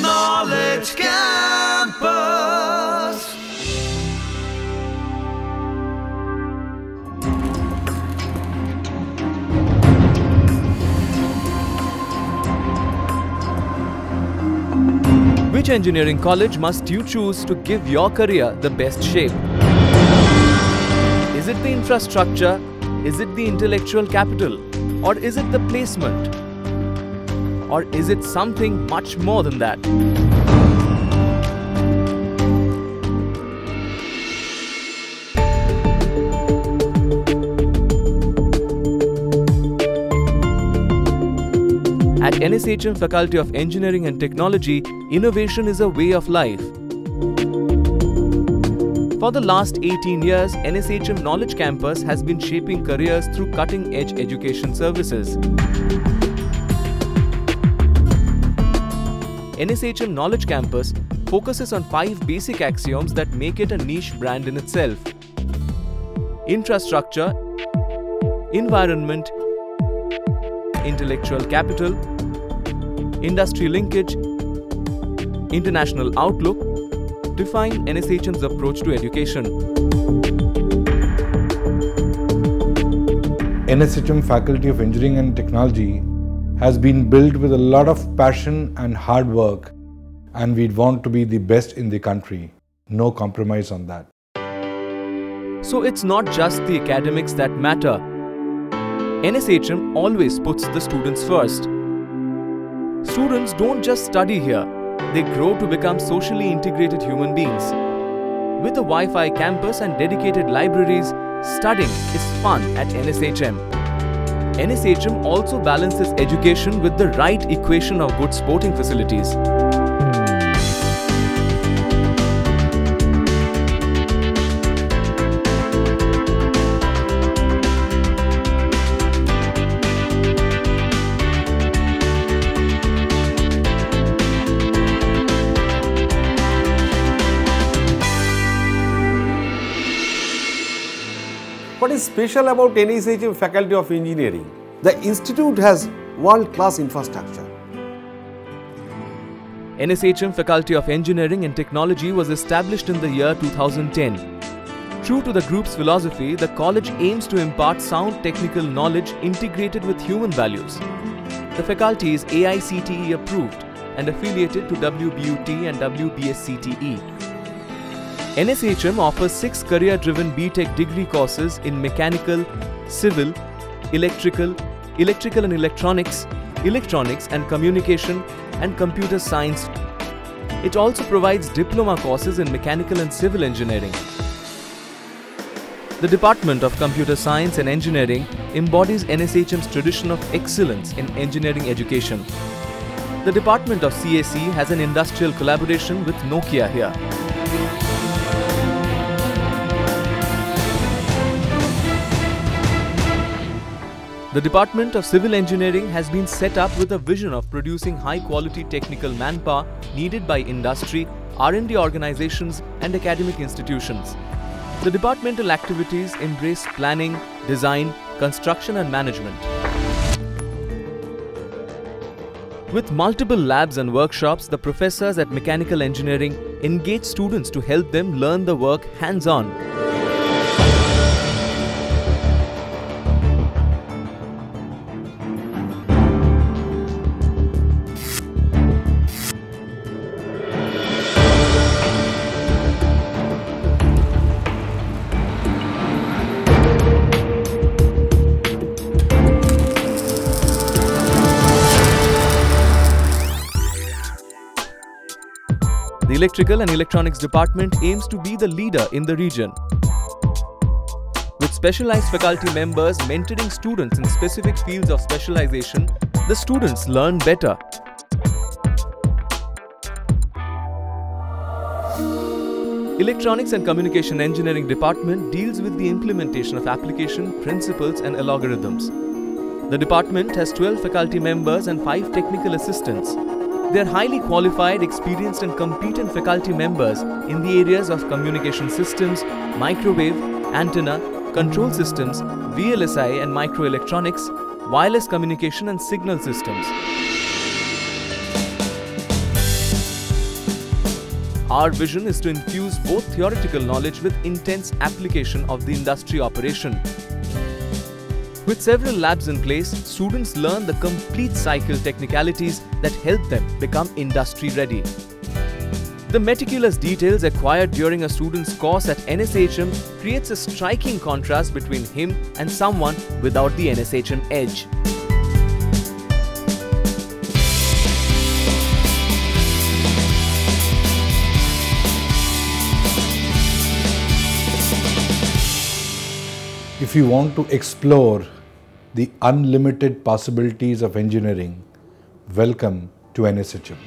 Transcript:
Knowledge Campus. Which engineering college must you choose to give your career the best shape? Is it the infrastructure? Is it the intellectual capital? Or is it the placement? Or is it something much more than that? At NSHM Faculty of Engineering and Technology, innovation is a way of life. For the last 18 years, NSHM Knowledge Campus has been shaping careers through cutting edge education services. NSHM Knowledge Campus focuses on five basic axioms that make it a niche brand in itself infrastructure, environment, intellectual capital, industry linkage, international outlook define NSHM's approach to education. NSHM Faculty of Engineering and Technology has been built with a lot of passion and hard work, and we'd want to be the best in the country. No compromise on that. So it's not just the academics that matter. NSHM always puts the students first. Students don't just study here, they grow to become socially integrated human beings. With a Wi Fi campus and dedicated libraries, studying is fun at NSHM. NSHM also balances education with the right equation of good sporting facilities. What is special about NSHM Faculty of Engineering? The institute has world-class infrastructure. NSHM Faculty of Engineering and Technology was established in the year 2010. True to the group's philosophy, the college aims to impart sound technical knowledge integrated with human values. The faculty is AICTE approved and affiliated to WBUT and WBSCTE. NSHM offers six career driven BTech degree courses in mechanical, civil, electrical, electrical and electronics, electronics and communication, and computer science. It also provides diploma courses in mechanical and civil engineering. The Department of Computer Science and Engineering embodies NSHM's tradition of excellence in engineering education. The Department of CAC has an industrial collaboration with Nokia here. The Department of Civil Engineering has been set up with a vision of producing high-quality technical manpower needed by industry, R&D organizations and academic institutions. The departmental activities embrace planning, design, construction and management. With multiple labs and workshops, the professors at Mechanical Engineering engage students to help them learn the work hands-on. Electrical and Electronics Department aims to be the leader in the region. With specialized faculty members mentoring students in specific fields of specialization, the students learn better. Electronics and Communication Engineering Department deals with the implementation of application, principles and algorithms. The department has 12 faculty members and 5 technical assistants. They are highly qualified, experienced and competent faculty members in the areas of communication systems, microwave, antenna, control systems, VLSI and microelectronics, wireless communication and signal systems. Our vision is to infuse both theoretical knowledge with intense application of the industry operation. With several labs in place, students learn the complete cycle technicalities that help them become industry ready. The meticulous details acquired during a student's course at NSHM creates a striking contrast between him and someone without the NSHM edge. If you want to explore the unlimited possibilities of engineering, welcome to NSHM.